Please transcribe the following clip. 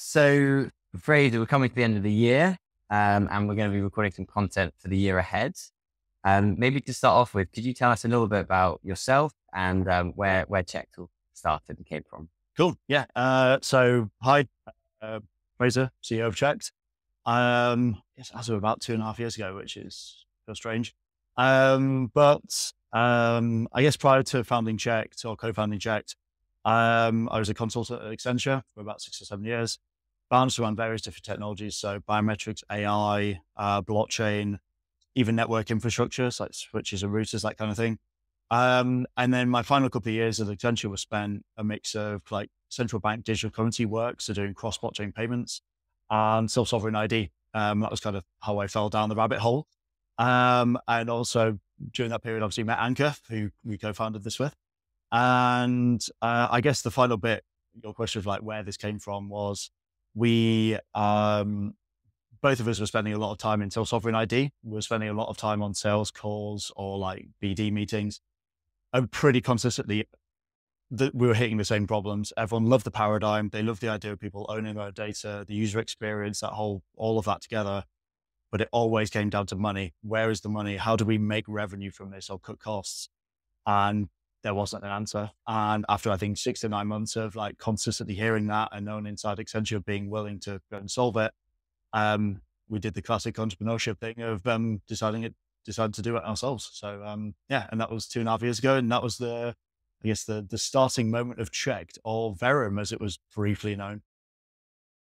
so Fraser, we're coming to the end of the year, um, and we're going to be recording some content for the year ahead. Um, maybe to start off with, could you tell us a little bit about yourself and um, where where cheqd started and came from? Cool. Yeah. Uh, so hi, uh, Fraser, CEO of cheqd. Um, yes, as of about two and a half years ago, which is feels strange. Um, but um, I guess prior to founding cheqd or co-founding cheqd, um, I was a consultant at Accenture for about six or seven years, bounced around various different technologies. So biometrics, AI, uh, blockchain, even network infrastructure, so like switches and routers, that kind of thing. Um, and then my final couple of years at Accenture was spent a mix of like central bank digital currency work, so doing cross blockchain payments and self sovereign ID. Um, that was kind of how I fell down the rabbit hole. Um, and also during that period, obviously met Ankur, who we co-founded this with. And uh, I guess the final bit, your question of like where this came from was we, um, both of us were spending a lot of time in sovereign ID. We were spending a lot of time on sales calls or like BD meetings. And pretty consistently, that we were hitting the same problems. Everyone loved the paradigm. They loved the idea of people owning their data, the user experience, that whole, all of that together. But it always came down to money. Where is the money? How do we make revenue from this or cut costs? And there wasn't an answer. And after I think six to nine months of like consistently hearing that and knowing inside Accenture being willing to go and solve it, um, we did the classic entrepreneurship thing of um, deciding it, decided to do it ourselves. So um, yeah, and that was two and a half years ago, and that was the I guess the the starting moment of cheqd or Verim as it was briefly known.